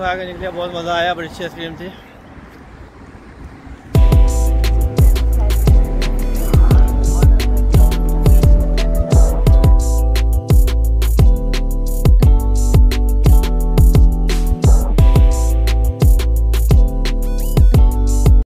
खा के निकले बहुत मज़ा आया बड़ी अच्छी आइसक्रीम थी।